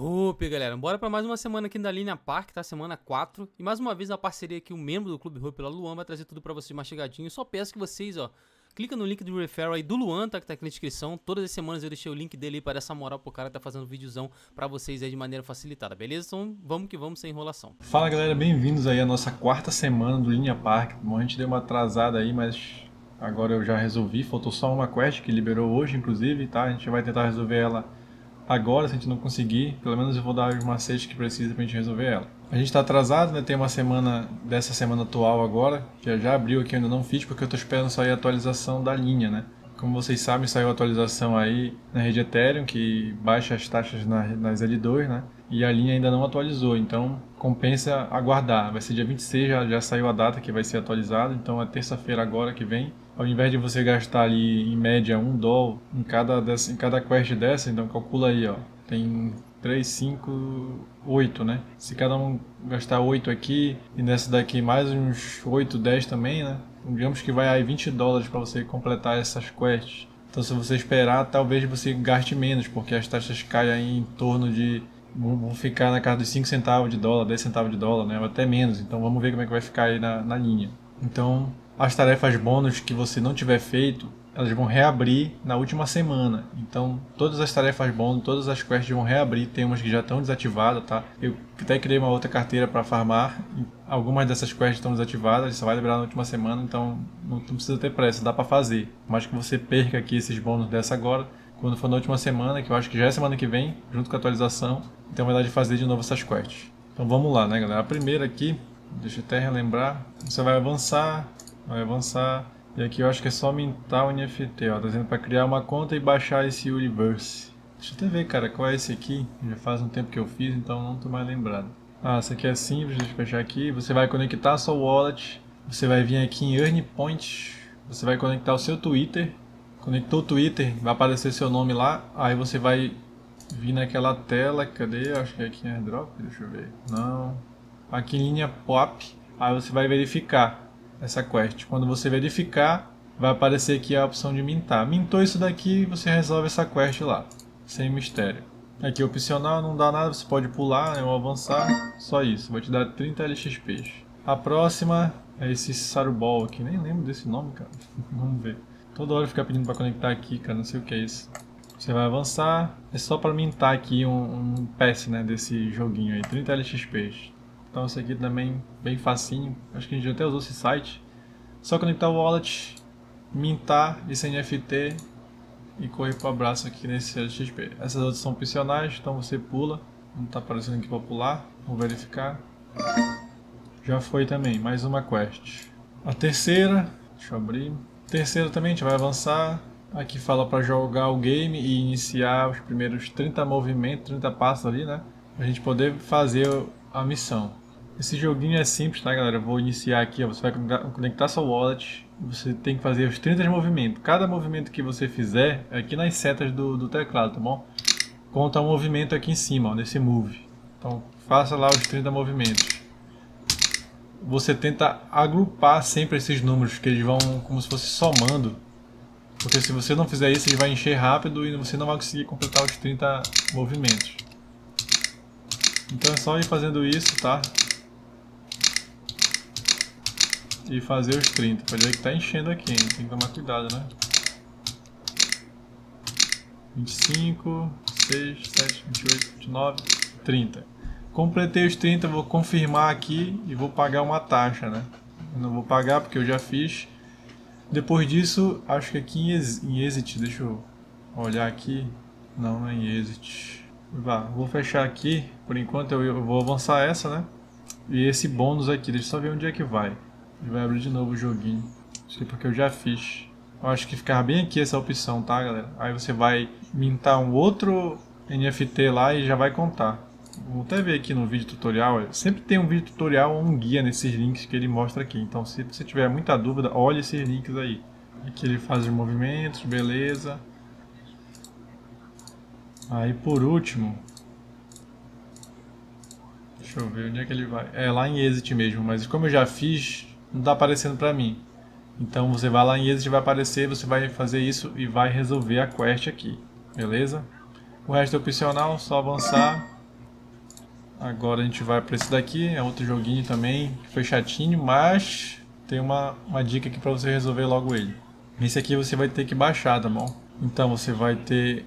Opa, galera, bora para mais uma semana aqui da Linha Park, tá? Semana 4. E mais uma vez a parceria aqui, o um membro do Clube Hope pela Luan vai trazer tudo para vocês mastigadinho. Só peço que vocês, ó, clica no link do referral aí do Luan, tá? Que tá aqui na descrição. Todas as semanas eu deixei o link dele aí para essa moral pro cara tá fazendo videozão para vocês aí de maneira facilitada, beleza? Então vamos que vamos sem enrolação. Fala galera, bem-vindos aí à nossa quarta semana do Linha Park. Bom, a gente deu uma atrasada aí, mas agora eu já resolvi. Faltou só uma quest que liberou hoje, inclusive, tá? A gente vai tentar resolver ela agora, se a gente não conseguir, pelo menos eu vou dar os macetes que precisa pra gente resolver ela. A gente está atrasado, né? Tem uma semana dessa semana atual agora, que já abriu aqui, ainda não fiz, porque eu estou esperando sair a atualização da linha, né? Como vocês sabem, saiu a atualização aí na rede Ethereum, que baixa as taxas nas L2, né? E a linha ainda não atualizou, então compensa aguardar. Vai ser dia 26, já, já saiu a data que vai ser atualizado, então é terça-feira agora que vem ao invés de você gastar ali em média um dólar em cada, dessa, em cada quest dessa, então calcula aí, ó. Tem 3, 5, 8, né? Se cada um gastar 8 aqui e nessa daqui mais uns 8, 10 também, né? Digamos que vai aí 20 dólares para você completar essas quests. Então se você esperar, talvez você gaste menos, porque as taxas caem em torno de vão ficar na casa dos 5 centavos de dólar, 10 centavos de dólar, né? Ou até menos. Então vamos ver como é que vai ficar aí na, na linha. Então as tarefas bônus que você não tiver feito, elas vão reabrir na última semana. Então, todas as tarefas bônus, todas as quests vão reabrir. Tem umas que já estão desativadas, tá? Eu até criei uma outra carteira para farmar. Algumas dessas quests estão desativadas, só vai liberar na última semana, então não precisa ter pressa, dá para fazer. Mas que você perca aqui esses bônus dessa agora, quando for na última semana, que eu acho que já é semana que vem, junto com a atualização, então vai dar de fazer de novo essas quests. Então vamos lá, né, galera? A primeira aqui, deixa eu até relembrar, você vai avançar, vai avançar. E aqui eu acho que é só mintar o NFT, ó. Tá dizendo para criar uma conta e baixar esse Universe. Deixa eu até ver, cara, qual é esse aqui. Já faz um tempo que eu fiz, então não tô mais lembrado. Ah, esse aqui é simples, deixa eu fechar aqui. Você vai conectar sua wallet. Você vai vir aqui em Earn Point. Você vai conectar o seu Twitter. Conectou o Twitter, vai aparecer seu nome lá. Aí você vai vir naquela tela. Cadê? Acho que é aqui em AirDrop. Deixa eu ver. Não. Aqui em linha POP. Aí você vai verificar essa quest. Quando você verificar, vai aparecer aqui a opção de mintar. Mintou isso daqui, você resolve essa quest lá, sem mistério. Aqui opcional, não dá nada, você pode pular né, ou avançar, só isso, vai te dar 30 LXP. A próxima é esse Sarubol aqui, nem lembro desse nome, cara. Vamos ver. Toda hora fica pedindo para conectar aqui, cara, não sei o que é isso. Você vai avançar, é só para mintar aqui um, um né, desse joguinho aí, 30 LXP. Então esse aqui também bem facinho. Acho que a gente até usou esse site. Só conectar o wallet, mintar esse NFT e correr para o abraço aqui nesse LXP. Essas outras são opcionais, então você pula. Não está aparecendo aqui para pular. Vou verificar. Já foi também, mais uma quest. A terceira, deixa eu abrir. Terceira também a gente vai avançar. Aqui fala para jogar o game e iniciar os primeiros 30 movimentos, 30 passos ali, né? Pra gente poder fazer a missão. Esse joguinho é simples, tá galera? Eu vou iniciar aqui, ó. você vai conectar sua wallet, você tem que fazer os 30 movimentos. Cada movimento que você fizer, é aqui nas setas do, do teclado, tá bom? Conta um movimento aqui em cima, ó, nesse move. Então faça lá os 30 movimentos. Você tenta agrupar sempre esses números, que eles vão como se fosse somando. Porque se você não fizer isso, ele vai encher rápido e você não vai conseguir completar os 30 movimentos. Então é só ir fazendo isso, tá? E fazer os 30. Pode ver que tá enchendo aqui, hein? Tem que tomar cuidado, né? 25, 6, 7, 28, 29, 30. Completei os 30, vou confirmar aqui e vou pagar uma taxa, né? Eu não vou pagar porque eu já fiz. Depois disso, acho que aqui em Exit, deixa eu olhar aqui. Não, não é em Exit. Vá, vou fechar aqui. Por enquanto eu, vou avançar essa, né? E esse bônus aqui, deixa eu só ver onde é que vai. Ele vai abrir de novo o joguinho. Acho que é porque eu já fiz. Eu acho que ficava bem aqui essa opção, tá, galera? Aí você vai mintar um outro NFT lá e já vai contar. Vou até ver aqui no vídeo tutorial. Sempre tem um vídeo tutorial ou um guia nesses links que ele mostra aqui. Então, se você tiver muita dúvida, olhe esses links aí. Aqui ele faz os movimentos, beleza. Aí por último, deixa eu ver onde é que ele vai. É lá em Exit mesmo, mas como eu já fiz, não está aparecendo para mim. Então você vai lá em Exit, vai aparecer, você vai fazer isso e vai resolver a quest aqui, beleza? O resto é opcional, só avançar. Agora a gente vai para esse daqui, é outro joguinho também, que foi chatinho, mas tem uma, uma dica aqui para você resolver logo ele. Esse aqui você vai ter que baixar, tá bom? Então você vai ter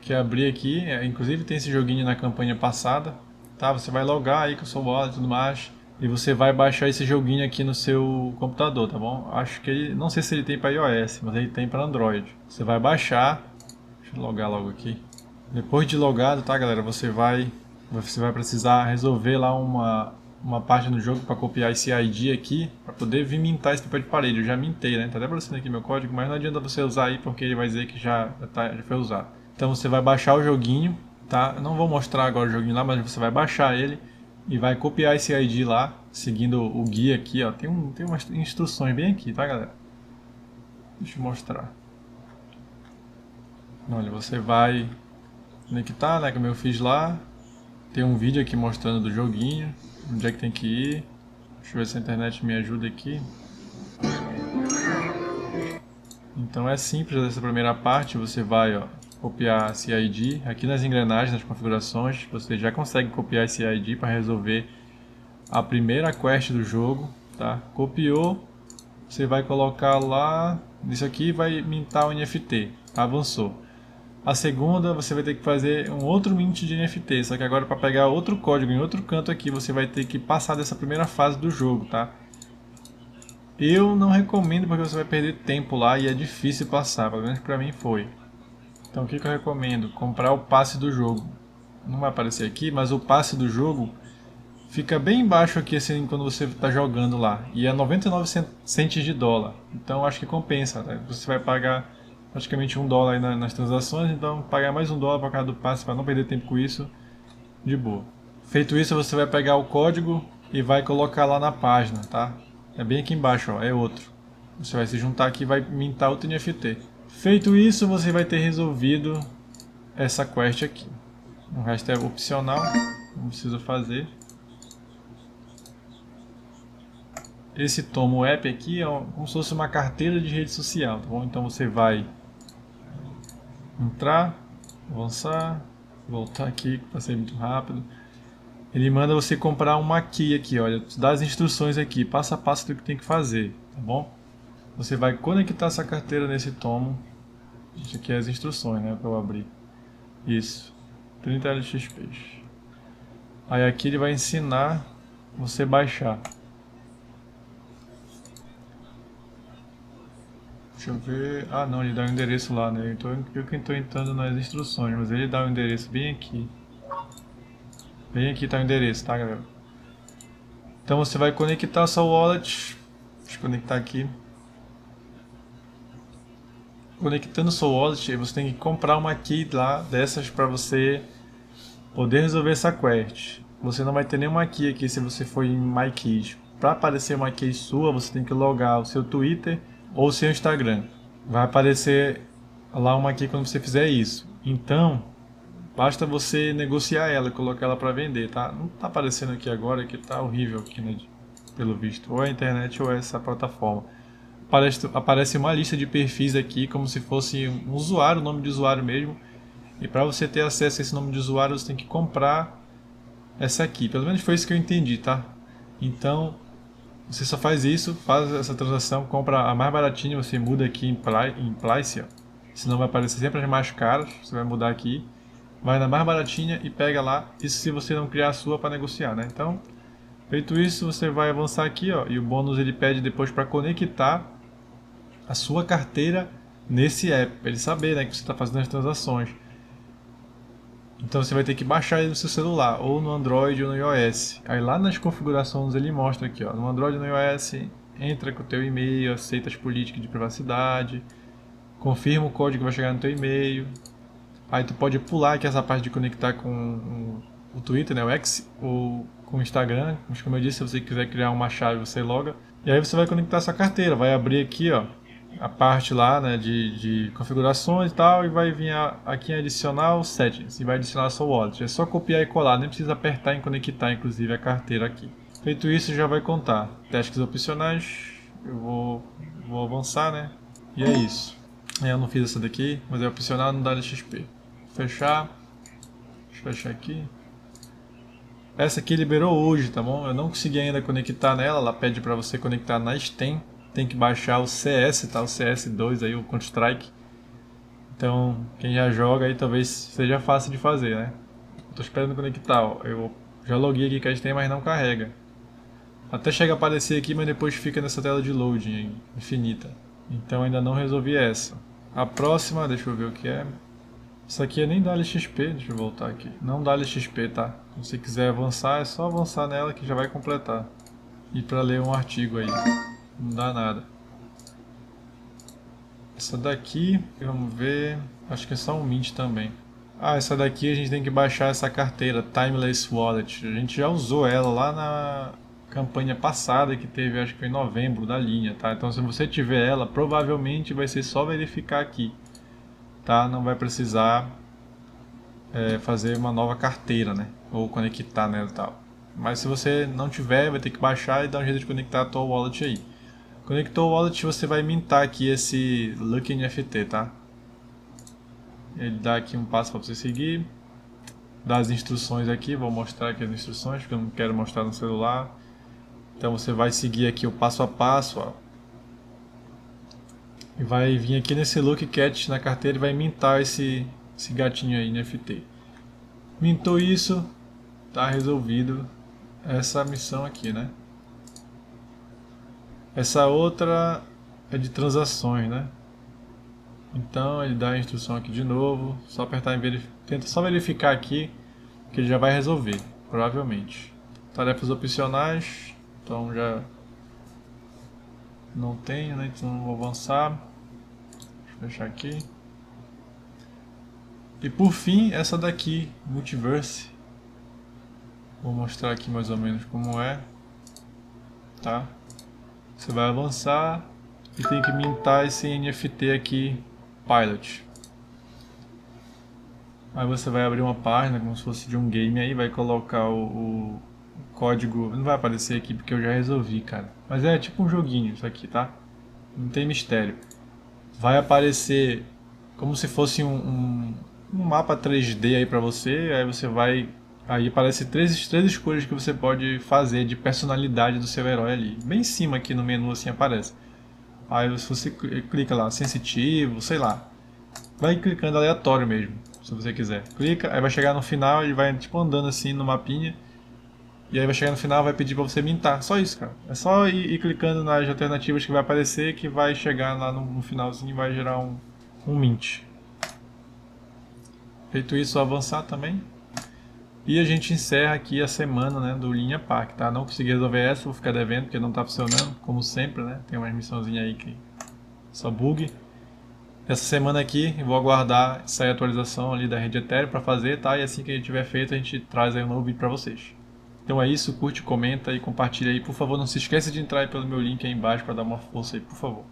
que abrir aqui, é, inclusive tem esse joguinho na campanha passada, tá? Você vai logar aí com o seu wallet e tudo mais, e você vai baixar esse joguinho aqui no seu computador, tá bom? Acho que ele, não sei se ele tem para iOS, mas ele tem para Android. Você vai baixar, deixa eu logar logo aqui. Depois de logado, tá galera, você vai você vai precisar resolver lá uma, uma página do jogo para copiar esse ID aqui, para poder vir mintar esse papel de parede. Eu já mintei, né? Tá até aparecendo aqui meu código, mas não adianta você usar aí porque ele vai dizer que já, tá, já foi usado. Então você vai baixar o joguinho, tá? Eu não vou mostrar agora o joguinho lá, mas você vai baixar ele e vai copiar esse ID lá, seguindo o guia aqui, ó. Tem, um, tem umas instruções bem aqui, tá galera? Deixa eu mostrar. Olha, você vai conectar, né, como eu fiz lá, tem um vídeo aqui mostrando do joguinho, onde é que tem que ir. Deixa eu ver se a internet me ajuda aqui. Então é simples essa primeira parte, você vai ó, copiar esse ID. Aqui nas engrenagens, nas configurações, você já consegue copiar esse ID para resolver a primeira quest do jogo. Tá? Copiou, você vai colocar lá, nisso aqui vai mintar o NFT, avançou. A segunda você vai ter que fazer um outro mint de NFT, só que agora para pegar outro código em outro canto aqui você vai ter que passar dessa primeira fase do jogo, tá? Eu não recomendo porque você vai perder tempo lá e é difícil passar, pelo menos para mim foi. Então o que, que eu recomendo? Comprar o passe do jogo. Não vai aparecer aqui, mas o passe do jogo fica bem embaixo aqui assim quando você está jogando lá. E é 99 centes de dólar. Então acho que compensa. Tá? Você vai pagar praticamente um dólar na, nas transações, então pagar mais um dólar por causa do passe para não perder tempo com isso, de boa. Feito isso, você vai pegar o código e vai colocar lá na página, tá? É bem aqui embaixo, ó, é outro. Você vai se juntar aqui e vai mintar outro NFT. Feito isso, você vai ter resolvido essa quest aqui. O resto é opcional, não precisa fazer. Esse tomo app aqui é como se fosse uma carteira de rede social, tá bom? Então você vai entrar, avançar, voltar aqui para ser muito rápido. Ele manda você comprar uma key aqui, olha, dá as instruções aqui, passo a passo do que tem que fazer, tá bom? Você vai conectar essa carteira nesse tomo. Isso aqui é as instruções, né, para eu abrir. Isso. 30 LXP. Aí aqui ele vai ensinar você baixar. Deixa eu ver. Ah, não, ele dá o um endereço lá, né? Então, eu que estou entrando nas instruções, mas ele dá o um endereço bem aqui. Bem aqui está o endereço, tá, galera? Então você vai conectar seu wallet. Deixa eu conectar aqui. Conectando seu wallet, você tem que comprar uma key lá dessas para você poder resolver essa quest. Você não vai ter nenhuma key aqui se você for em MyKeys. Para aparecer uma key sua, você tem que logar o seu Twitter ou seu Instagram. Vai aparecer lá uma aqui quando você fizer isso. Então, basta você negociar ela, colocar ela para vender, tá? Não tá aparecendo aqui agora que tá horrível aqui, né? Pelo visto, ou a internet ou essa plataforma. Aparece, aparece uma lista de perfis aqui como se fosse um usuário, nome de usuário mesmo. E para você ter acesso a esse nome de usuário, você tem que comprar essa aqui. Pelo menos foi isso que eu entendi, tá? Então, você só faz isso, faz essa transação, compra a mais baratinha, você muda aqui em, em price, ó. senão vai aparecer sempre as mais caras, você vai mudar aqui, vai na mais baratinha e pega lá, isso se você não criar a sua para negociar, né? Então, feito isso, você vai avançar aqui, ó, e o bônus ele pede depois para conectar a sua carteira nesse app, para ele saber, né, que você está fazendo as transações. Então você vai ter que baixar ele no seu celular, ou no Android ou no iOS. Aí lá nas configurações ele mostra aqui, ó, no Android ou no iOS, entra com o teu e-mail, aceita as políticas de privacidade, confirma o código que vai chegar no teu e-mail. Aí tu pode pular aqui essa parte de conectar com o Twitter, né, o X, ou com o Instagram. Mas como eu disse, se você quiser criar uma chave, você loga. E aí você vai conectar sua carteira, vai abrir aqui, ó, a parte lá né, de, de configurações e tal e vai vir a, aqui em adicional settings e vai adicionar seu wallet. É só copiar e colar, nem precisa apertar e conectar inclusive a carteira aqui. Feito isso já vai contar. Testes opcionais, eu vou, vou avançar né, e é isso. Eu não fiz essa daqui, mas é opcional, não dá XP. Fechar, deixa eu fechar aqui. Essa aqui liberou hoje, tá bom? Eu não consegui ainda conectar nela, ela pede para você conectar na Steam. Tem que baixar o CS, tá? O CS2 aí, o Counter-Strike. Então, quem já joga aí talvez seja fácil de fazer, né? Tô esperando conectar, ó. Eu já loguei aqui que a Steam, mas não carrega. Até chega a aparecer aqui, mas depois fica nessa tela de loading infinita. Então ainda não resolvi essa. A próxima, deixa eu ver o que é. Isso aqui é nem dá LXP, deixa eu voltar aqui. Não dá LXP, tá? Se você quiser avançar, é só avançar nela que já vai completar. E para ler um artigo aí. Não dá nada. Essa daqui, vamos ver. Acho que é só um mint também. Ah, essa daqui a gente tem que baixar essa carteira, Timeless Wallet. A gente já usou ela lá na campanha passada que teve, acho que foi em novembro da linha, tá? Então se você tiver ela, provavelmente vai ser só verificar aqui, tá? Não vai precisar é, fazer uma nova carteira, né? Ou conectar nela e tal. Mas se você não tiver, vai ter que baixar e dar um jeito de conectar a tua wallet aí. Conectou o wallet, você vai mintar aqui esse Lucky NFT, tá? Ele dá aqui um passo para você seguir. Dá as instruções aqui, vou mostrar aqui as instruções, porque eu não quero mostrar no celular. Então você vai seguir aqui o passo a passo, ó. E vai vir aqui nesse look cat na carteira e vai mintar esse, esse gatinho aí NFT. Mintou isso, tá resolvido essa missão aqui, né? Essa outra é de transações, né? Então ele dá a instrução aqui de novo, só apertar em verificar, tenta só verificar aqui que ele já vai resolver, provavelmente. Tarefas opcionais, então já não tenho, né? Então não vou avançar. Deixa eu fechar aqui. E por fim, essa daqui, Multiverse. Vou mostrar aqui mais ou menos como é. Tá? Você vai avançar e tem que mintar esse NFT aqui, Pilot. Aí você vai abrir uma página como se fosse de um game aí, vai colocar o, o código. Não vai aparecer aqui porque eu já resolvi, cara. Mas é tipo um joguinho isso aqui, tá? Não tem mistério. Vai aparecer como se fosse um, um, um mapa 3D aí pra você. Aí você vai. Aí aparece três, três escolhas que você pode fazer de personalidade do seu herói ali. Bem em cima aqui no menu assim aparece. Aí você clica lá, sensitivo, sei lá. Vai clicando aleatório mesmo, se você quiser. Clica, aí vai chegar no final, ele vai tipo andando assim no mapinha. E aí vai chegar no final vai pedir para você mintar. Só isso, cara. É só ir, ir, clicando nas alternativas que vai aparecer que vai chegar lá no, no finalzinho e vai gerar um, um mint. Feito isso, avançar também. E a gente encerra aqui a semana né, do Linha Park, tá? Não consegui resolver essa, vou ficar devendo porque não está funcionando, como sempre, né? Tem uma missãozinha aí que só bug. Essa semana aqui eu vou aguardar sair a atualização ali da rede Ethereum para fazer, tá? E assim que a gente tiver feito, a gente traz aí um novo vídeo para vocês. Então é isso, curte, comenta e compartilha aí. Por favor, não se esqueça de entrar aí pelo meu link aí embaixo para dar uma força aí, por favor.